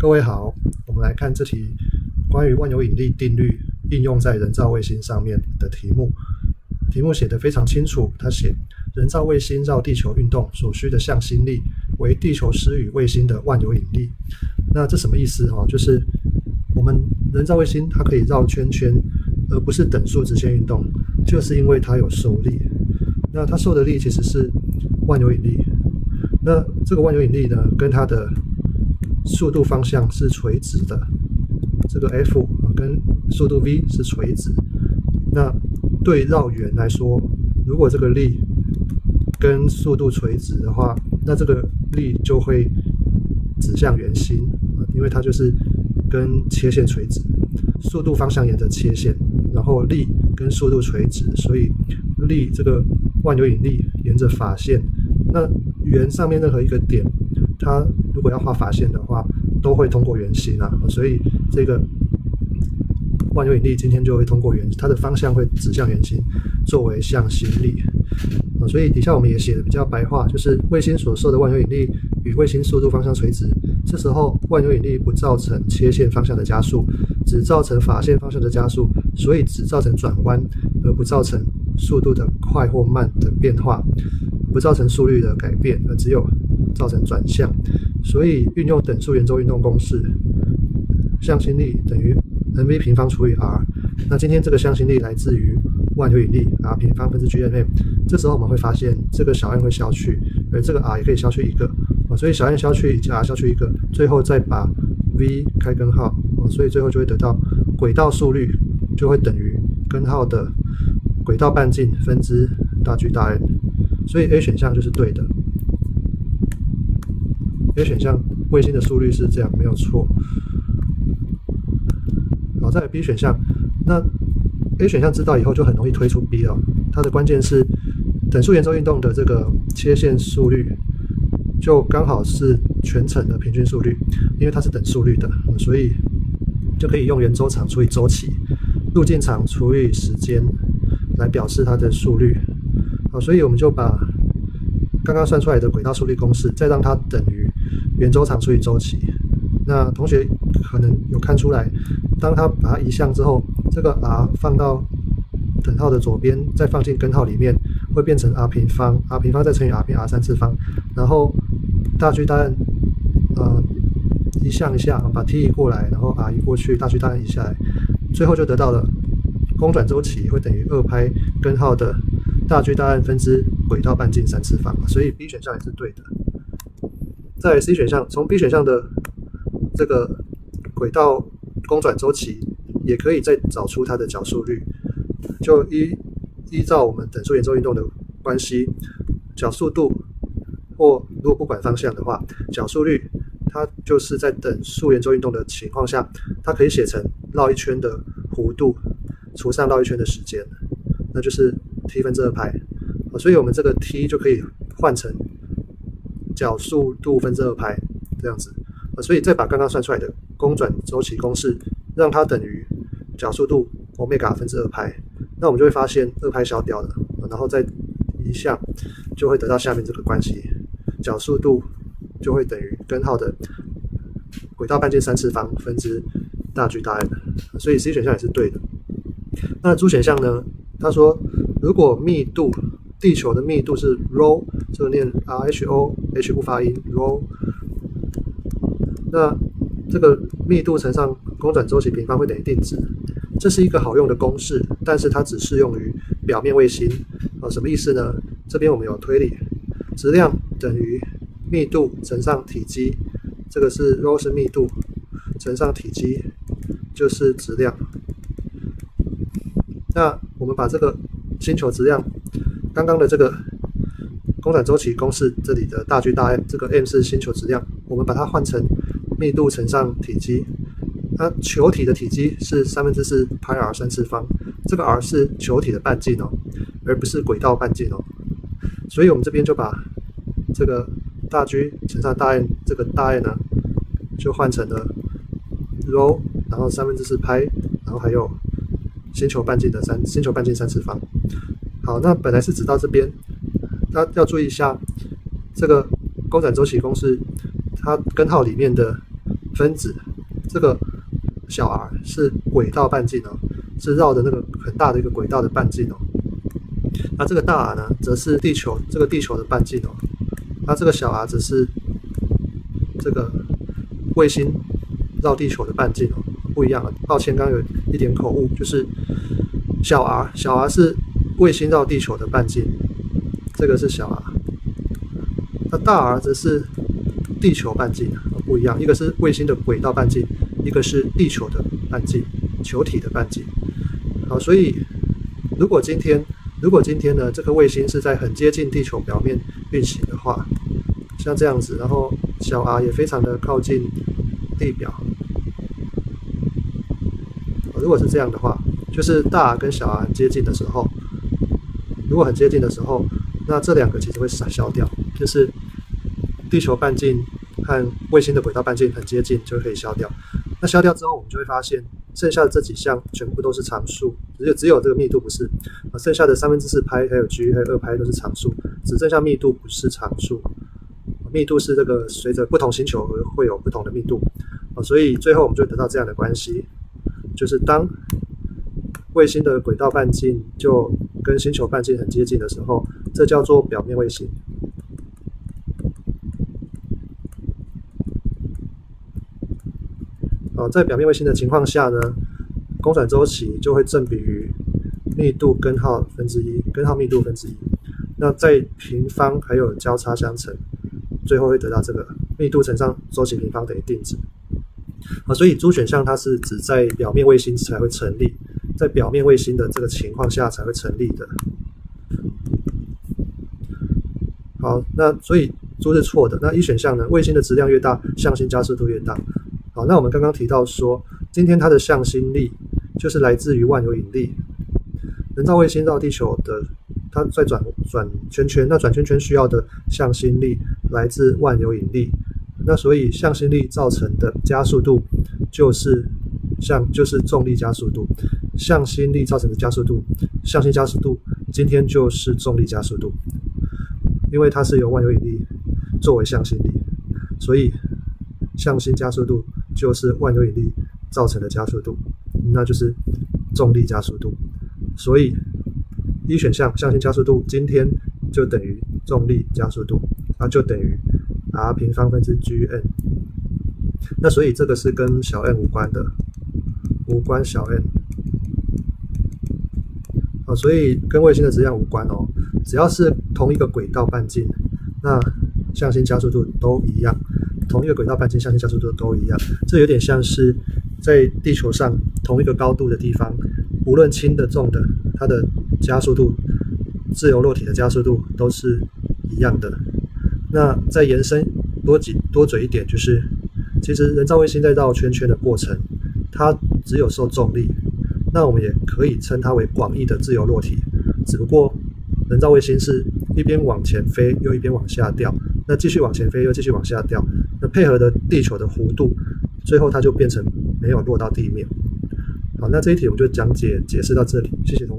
各位好，我们来看这题关于万有引力定律应用在人造卫星上面的题目。题目写得非常清楚，它写人造卫星绕地球运动所需的向心力为地球施与卫星的万有引力。那这什么意思哈？就是我们人造卫星它可以绕圈圈，而不是等速直线运动，就是因为它有受力。那它受的力其实是万有引力。那这个万有引力呢，跟它的速度方向是垂直的，这个 F 跟速度 v 是垂直。那对绕圆来说，如果这个力跟速度垂直的话，那这个力就会指向圆心，因为它就是跟切线垂直，速度方向沿着切线，然后力跟速度垂直，所以力这个万有引力沿着法线，那圆上面任何一个点，它如果要画法线的话，都会通过圆心啊，所以这个。万有引力今天就会通过圆，它的方向会指向圆心，作为向心力啊。所以底下我们也写的比较白话，就是卫星所受的万有引力与卫星速度方向垂直，这时候万有引力不造成切线方向的加速，只造成法线方向的加速，所以只造成转弯，而不造成速度的快或慢的变化，不造成速率的改变，而只有造成转向。所以运用等速圆周运动公式，向心力等于。mv 平方除以 r，那今天这个向心力来自于万有引力 r 平方分之 gm，这时候我们会发现这个小 n 会消去，而这个 r 也可以消去一个。啊，所以小 n 消去以及 r 消去一个，最后再把 v 开根号。啊，所以最后就会得到轨道速率就会等于根号的轨道半径分之大 G 大 N，所以 A 选项就是对的。，A 选项卫星的速率是这样，没有错。在 B 选项，那 A 选项知道以后就很容易推出 B 了。它的关键是等速圆周运动的这个切线速率，就刚好是全程的平均速率，因为它是等速率的，所以就可以用圆周长除以周期，路径长除以时间来表示它的速率。好，所以我们就把刚刚算出来的轨道速率公式，再让它等于圆周长除以周期。那同学可能有看出来。当它把它移项之后，这个 r 放到等号的左边，再放进根号里面，会变成 r 平方，r 平方再乘以 r 平 r 三次方，然后大 G 大 N，呃，移项一下，把 t 移过来，然后 r 移过去，大 G 大 N 移下来，最后就得到了公转周期会等于二拍根号的大 G 大 N 分之轨道半径三次方，所以 B 选项也是对的。在 C 选项，从 B 选项的这个轨道。公转周期也可以再找出它的角速率，就依依照我们等速圆周运动的关系，角速度或如果不管方向的话，角速率它就是在等速圆周运动的情况下，它可以写成绕一圈的弧度除上绕一圈的时间，那就是 t 分之二派，所以我们这个 t 就可以换成角速度分之二派这样子。所以再把刚刚算出来的公转周期公式，让它等于角速度欧米伽分之二派，那我们就会发现二派消掉了，然后再移项，就会得到下面这个关系，角速度就会等于根号的轨道半径三次方分之大 G 大 N，所以 C 选项也是对的。那 D 选项呢？他说如果密度地球的密度是 rho，这个念 R H O，H 不发音 rho。那这个密度乘上公转周期平方会等于定值，这是一个好用的公式，但是它只适用于表面卫星啊，什么意思呢？这边我们有推理，质量等于密度乘上体积，这个是 rho 是密度乘上体积就是质量。那我们把这个星球质量，刚刚的这个公转周期公式这里的大 G 大 M，这个 M 是星球质量，我们把它换成。密度乘上体积，那球体的体积是三分之四派 r 三次方，这个 r 是球体的半径哦，而不是轨道半径哦，所以我们这边就把这个大 G 乘上大 N 这个大 N 呢，就换成了 rho，然后三分之四派，然后还有星球半径的三星球半径三次方。好，那本来是指到这边，那要注意一下这个公转周期公式，它根号里面的分子，这个小 r 是轨道半径哦，是绕着那个很大的一个轨道的半径哦。那这个大 R 呢，则是地球这个地球的半径哦。那这个小 r 则是这个卫星绕地球的半径哦，不一样了。抱歉，刚有一点口误，就是小 r 小 r 是卫星绕地球的半径，这个是小 r。那大 R 则是地球半径不一样，一个是卫星的轨道半径，一个是地球的半径，球体的半径。好，所以如果今天如果今天呢，这颗卫星是在很接近地球表面运行的话，像这样子，然后小 R 也非常的靠近地表。如果是这样的话，就是大 R 跟小 R 接近的时候，如果很接近的时候，那这两个其实会消消掉，就是。地球半径和卫星的轨道半径很接近，就可以消掉。那消掉之后，我们就会发现，剩下的这几项全部都是常数，只有只有这个密度不是。啊，剩下的三分之四拍还有 g 还有二拍都是常数，只剩下密度不是常数。密度是这个随着不同星球而会有不同的密度。啊，所以最后我们就得到这样的关系，就是当卫星的轨道半径就跟星球半径很接近的时候，这叫做表面卫星。啊，在表面卫星的情况下呢，公转周期就会正比于密度根号分之一，根号密度分之一。那在平方还有交叉相乘，最后会得到这个密度乘上周期平方等于定值。啊，所以猪选项它是指在表面卫星才会成立，在表面卫星的这个情况下才会成立的。好，那所以猪是错的。那一选项呢？卫星的质量越大，向心加速度越大。好，那我们刚刚提到说，今天它的向心力就是来自于万有引力。人造卫星绕地球的，它在转转圈圈，那转圈圈需要的向心力来自万有引力。那所以向心力造成的加速度就是向就是重力加速度。向心力造成的加速度，向心加速度今天就是重力加速度，因为它是由万有引力作为向心力，所以向心加速度。就是万有引力造成的加速度，那就是重力加速度。所以一选项向心加速度今天就等于重力加速度，那就等于 r 平方分之 g_n。那所以这个是跟小 n 无关的，无关小 n。啊，所以跟卫星的质量无关哦。只要是同一个轨道半径，那向心加速度都一样。同一个轨道半径向心加速度都一样，这有点像是在地球上同一个高度的地方，无论轻的重的，它的加速度，自由落体的加速度都是一样的。那再延伸多几多嘴一点，就是其实人造卫星在绕圈圈的过程，它只有受重力，那我们也可以称它为广义的自由落体，只不过人造卫星是一边往前飞又一边往下掉。那继续往前飞，又继续往下掉，那配合的地球的弧度，最后它就变成没有落到地面。好，那这一题我们就讲解解释到这里，谢谢同学。